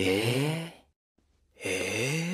ええええ